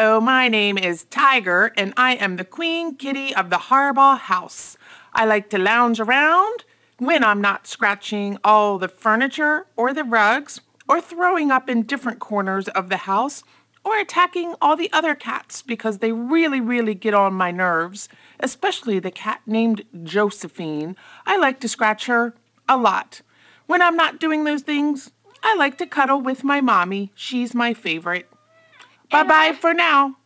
My name is Tiger, and I am the queen kitty of the Harbaugh house. I like to lounge around when I'm not scratching all the furniture or the rugs, or throwing up in different corners of the house, or attacking all the other cats because they really, really get on my nerves, especially the cat named Josephine. I like to scratch her a lot. When I'm not doing those things, I like to cuddle with my mommy. She's my favorite. Bye bye for now.